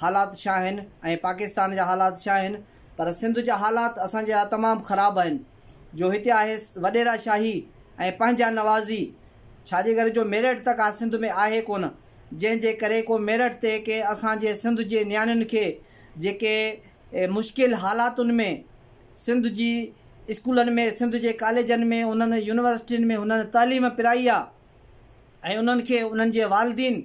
हालात छा आहिनि पाकिस्तान जा हालात पर सिंध जा हालात असांजा तमामु ख़राबु आहिनि। जो हिते आहे वॾेरा शाही ऐं नवाज़ी। छाजे करे जो मेरिट तक आहे सिंध में आहे कोन। जंहिंजे करे को मेरिट ते के असांजे सिंध जे नियाणियुनि खे जेके मुश्किल हालातुनि में सिंध जी स्कूलनि में, सिंध जे कॉलेजनि में, उन्हनि यूनिवर्सिटियुनि में हुननि तालीम पिराई आहे ऐं उन्हनि उन्हनि वालदीन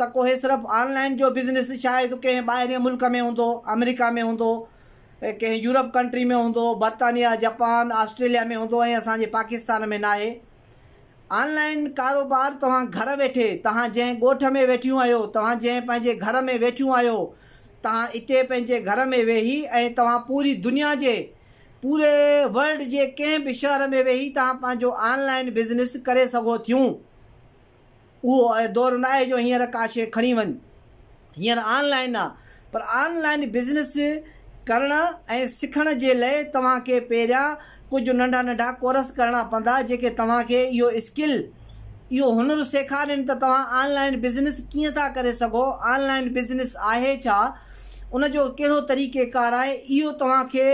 त को हे सिर्फ़ु ऑनलाइन जो बिज़नेस शायदि कंहिं ॿाहिरि मुल्क में हूंदो अमेरिका में हूंदो कंहिं यूरोप कंट्री में हूंदो बर्तानिया, जापान, ऑस्ट्रेलिया में हूंदो ऐं पाकिस्तान में न ऑनलाइन कारोबार तव्हां घर वेठे, तव्हां ॻोठ में वेठियूं आहियो, तव्हां घर में तव्हां हिते पंहिंजे घर में वेही ऐं पूरी दुनिया जे, पूरे वर्ल्ड जे कंहिं बि शहर में वेही पंहिंजो ऑनलाइन बिज़नेस करे सघो उहो दौरु न आहे जो हींअर का शइ खणी वञ हींअर ऑनलाइन आहे पर ऑनलाइन बिज़नेस करण ऐं सिखण जे लाइ तव्हांखे पहिरियाँ कुझु नंढा नंढा कोर्स करणा पवंदा, जेके तव्हांखे इहो स्किल, इहो हुनरु सेखारनि त तव्हां ऑनलाइन बिज़नेस कीअं था करे सघो। ऑनलाइन बिज़नेस आहे छा? उनजो कहिड़ो तरीक़ेकार आहे? इहो तव्हांखे,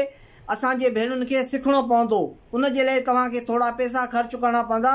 असांजे भेनरुनि खे सिखणो पवंदो। उनजे लाइ तव्हांखे थोरा पैसा ख़र्चु करणा पवंदा।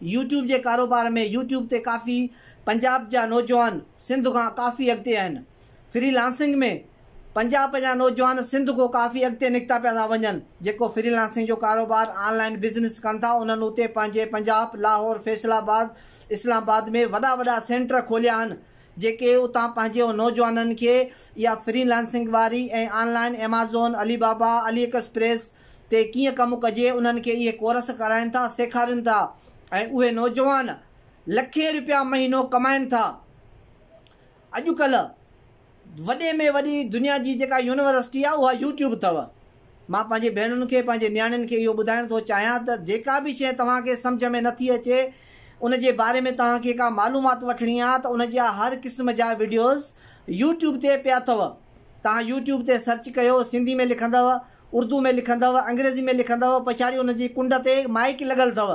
यूट्यूब जे कारोबार में यूट्यूब ते काफ़ी पंजाब जा नौजवान सिंध खां काफ़ी आहिनि। फ्रीलांसिंग में पंजाब जा नौजवान सिंध खां काफ़ी अॻिते निकिता पिया था वञनि। जेको फ्रीलांसिंग जो कारोबार ऑनलाइन बिज़नेस कनि था, उन्हनि उते पंहिंजे पंजाब, लाहौर, फैसलाबाद, इस्लामाबाद में वॾा वॾा सेंटर खोलिया जेके उतां नौजवाननि खे इहा फ्रीलांसिंग वारी ऐं online Amazon Alibaba AliExpress ते कीअं कमु कजे, उन्हनि कोर्स कराइनि था, सेखारीनि था। उहे नौजवान लखे रुपया महीनो कमाइनि था। अॼुकल्ह वॾे में वॾी दुनिया जी यूनिवर्सिटी आहे, उहा यूट्यूब अथव। माँ पंहिंजे भेनरुनि खे, पंहिंजे नियाणियुनि खे इहो ॿुधाइण थो चाहियाँ त जेका बि शइ तव्हांखे सम्झ में नथी अचे, उन बारे में तव्हांखे का मालूमात वठणी आहे उन हर क़िस्म जा वीडियोज़ यूट्यूब ते पिया अथव। तव्हां यूट्यूब ते सर्च कयो, सिंधी में लिखंदव, उर्दू में लिखंदव, अंग्रेज़ी में लिखंदव, पछाड़ी जी कुंड माइक लॻल अथव।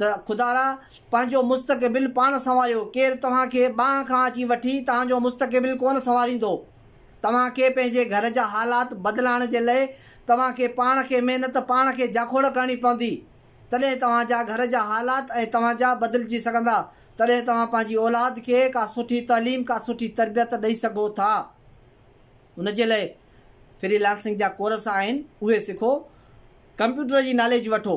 त ख़ुदारा पंहिंजो मुस्तक़बिल पाण संभालियो केरु तव्हांखे ॿाह खां अची वठी तव्हांजो मुस्तक़बिल कोन संभालींदो तव्हांखे घर जा हालात बदिलाइण जे लाइ तव्हांखे पाण खे महिनत, पाण खे जाखोड़ करणी पवंदी। तॾहिं तव्हांजा घर जा हालात ऐं तव्हांजा बदिलजी सघंदा। तॾहिं औलाद खे का सुठी तइलीम, का सुठी तरबियत ॾेई सघो था। लाइ फ्रीलांसिंग जा कोर्स आहिनि, उहे सिखो। कंप्यूटर जी नॉलेज वठो।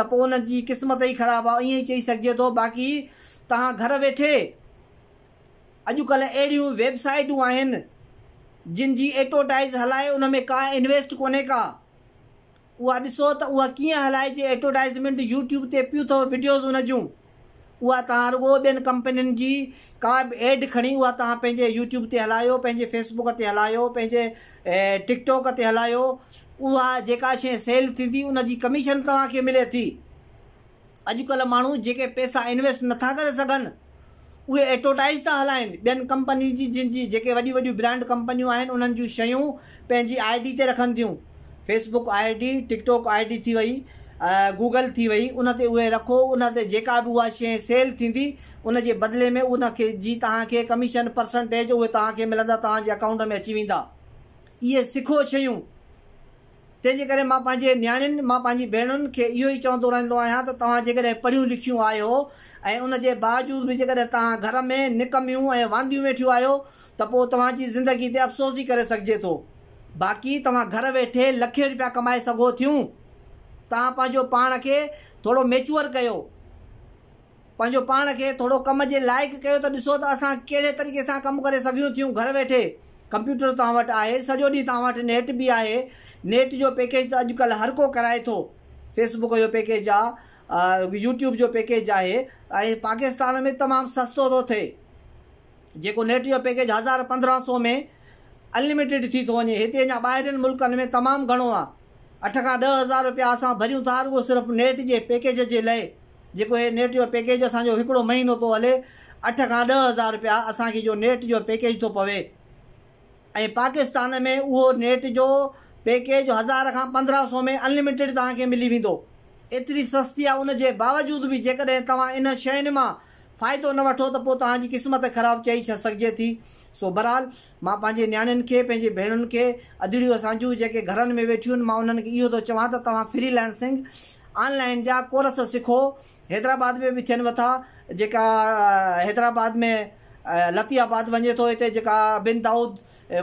त जी क़िस्मत ई ख़राबु आहे, ईअं ई चई सघिजे थो। बाक़ी तव्हां घर वेठे अॼुकल्ह अहिड़ियूं वेबसाइटूं आहिनि, जिन जी एडवर्टाइज़ हलाए उन में का इन्वेस्ट कोन्हे का। उहा ॾिसो त उहा कीअं एडवर्टाइज़मेंट यूट्यूब ते पियूं अथव वीडियोज़ उन जूं। उहा तव्हां रुॻो ॿियनि कंपनियुनि जी का बि एड खणी उहा तव्हां पंहिंजे यूट्यूब ते हलायो फेसबुक हलायो, पंहिंजे टिकटॉक ते हलायो। उहा जेका शइ सेल थींदी, उन जी कमीशन तव्हांखे मिले थी। अॼुकल्ह माण्हू जेके पैसा इन्वेस्ट नथा करे सघनि, उहे एडवर्टाइज़ था हलाइनि। ॿियनि कंपनी जी, जिन जी जेके वॾियूं वॾियूं ब्रांड कंपनियूं आहिनि, उन्हनि जूं शयूं पंहिंजी आई डी ते रखनि थियूं। Facebook I D TikTok I D थी वई गूगल थी वई, उन ते उहे रखो। उन ते जेका बि उहा शइ सेल थींदी, उन जे बदिले में उनखे जी तव्हांखे कमीशन परसेंटेज उहे तव्हांखे मिलंदा, तव्हांजे अकाउंट में अची वेंदा। इहे सिखो शयूं। तंहिंजे करे माँ पंहिंजे नियाणियुनि, माँ पंहिंजी भेणुनि खे इहो ई चवंदो रहंदो आहियाँ त उन बावजूद बि जेकॾहिं घर में निकमियूं ऐं वांदियूं वेठियूं आहियो, त ज़िंदगी ते अफ़सोस ई करे थो। बाक़ी तव्हां घर वेठे लखे रुपया कमाए सघो थियूं। तव्हां पंहिंजो पाण खे थोरो मेच्योर कयो। पंहिंजो पाण कम जे लाइक़ु कयो त ॾिसो त असां तरीक़े सां कमु करे सघूं थियूं घर वेठे। कंप्यूटर तव्हां वटि आहे, सॼो ॾींहुं नेट बि आहे। नेट जो पैकेज त अॼुकल्ह हर को कराए थो। फेसबुक जो पैकेज आहे यूट्यूब जो पैकेज ऐं पाकिस्तान में तमामु सस्तो थो थिए। जेको नेट जो पैकेज हज़ार पंद्रहं सौ में अनलिमिटेड थी थो वञे, हिते अञा ॿाहिरिनि मुल्कनि में तमामु घणो आहे। अठ खां ॾह हज़ार रुपया असां भरियूं था, रुॻो सिर्फ़ु नेट जे पैकेज जे लाइ। जेको हे नेट जो पैकेज हिकिड़ो महीनो थो हले, अठ खां ॾह हज़ार रुपया असांखे जो नेट जो पैकेज थो पवे। पाकिस्तान में उहो नेट जो पैकेज हज़ार खां पंद्रहं सौ में अनलिमिटेड तव्हांखे मिली वेंदो। एतिरी सस्ती आहे, उन जे बावजूदि बि जेकॾहिं तव्हां इन शयुनि न वठो, त क़िस्मत ख़राबु चई सघिजे थी। सो बहरहाल, माँ पंहिंजे नियाणियुनि खे, पंहिंजे खे अदिड़ियूं असांजूं जेके घरनि में वेठियूं आहिनि, माँ उन्हनि खे इहो त ऑनलाइन जा कोर्स सिखो। हैदराबाद में बि थियनि वथा जेका हैदराबाद में लतीआबाद वञे थो हिते, जेका बिन दाऊद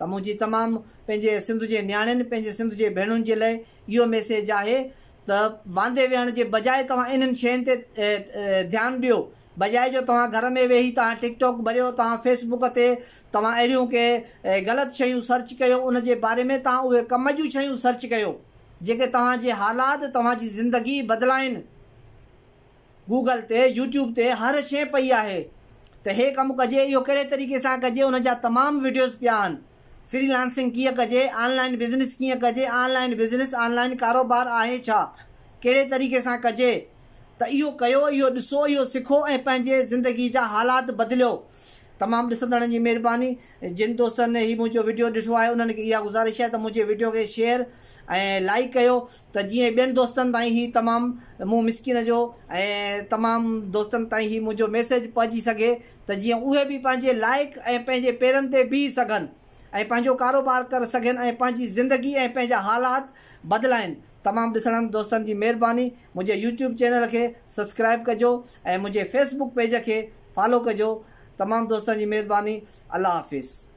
त मुंहिंजी तमामु पंहिंजे सिंध जे नियाणियुनि, पंहिंजे सिंध जे भेणुनि जे लाइ इहो मैसेज आहे त वांदे वेहण जे बजाए तव्हां इन्हनि शयुनि ते ध्यानु ॾियो। बजाए जो तव्हां घर में वेही तव्हां टिकटॉक भरियो, तव्हां फेसबुक ते तव्हां अहिड़ियूं के ग़लति शयूं सर्च कयो, उन जे बारे में तव्हां उहे कम जूं शयूं सर्च कयो, जेके तव्हांजे हालात तव्हांजी ज़िंदगी बदिलाइनि। गूगल ते, यूट्यूब ते हर शइ पई आहे। त हे कमु कजे, इहो कहिड़े तरीक़े सां कजे, उन तमामु वीडियोज़ पिया आहिनि। फ्रीलांसिंग कीअं कजे, ऑनलाइन बिज़नेस कीअं कजे, ऑनलाइन बिज़नेस, ऑनलाइन कारोबार आहे छा। कहिड़े तरीक़े सां कजे? त इहो कयो, इहो ॾिसो, इहो सिखो ऐं पंहिंजे ज़िंदगी जा हालात बदिलियो। तमामु ॾिसंदड़नि जी महिरबानी। जिन दोस्तनि हीउ मुंहिंजो वीडियो ॾिठो आहे, उन्हनि खे इहा गुज़ारिश आहे त मुंहिंजे वीडियो खे शेयर ऐं लाइक कयो। त जीअं ॿियनि दोस्तनि ताईं हीउ तमामु मूं मिसकिन जो ऐं तमामु दोस्तनि ताईं हीउ मुंहिंजो मैसेज पहुची सघे, त जीअं उहे बि पंहिंजे लाइक ऐं पंहिंजे पेरनि ते बीह सघनि। पंहिंजो कारोबार कर सघनि ऐं ज़िंदगी हालात बदिलाइनि। तमामु ॾिसण दोस्तनि जी महिरबानी। मुंहिंजे यूट्यूब चैनल के सब्सक्राइब कजो ए मुंहिंजे फेसबुक पेज के फॉलो कजो। तमाम दोस्तनि जी महिरबानी। अलाह हाफ़िज़।